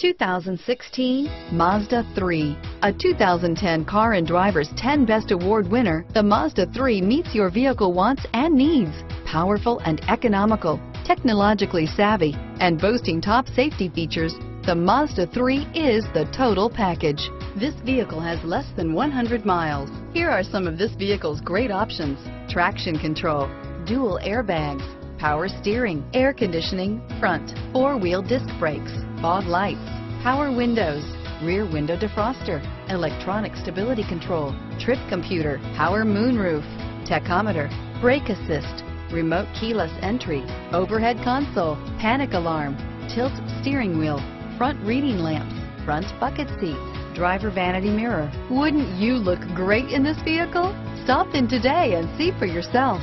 2016 Mazda 3. A 2010 Car and Driver's 10 Best Award winner, the Mazda 3 meets your vehicle wants and needs. Powerful and economical, technologically savvy, and boasting top safety features, the Mazda 3 is the total package. This vehicle has less than 100 miles. Here are some of this vehicle's great options. Traction control, dual airbags, power steering, air conditioning, front, four-wheel disc brakes, fog lights, power windows, rear window defroster, electronic stability control, trip computer, power moonroof, tachometer, brake assist, remote keyless entry, overhead console, panic alarm, tilt steering wheel, front reading lamps, front bucket seats, driver vanity mirror. Wouldn't you look great in this vehicle? Stop in today and see for yourself.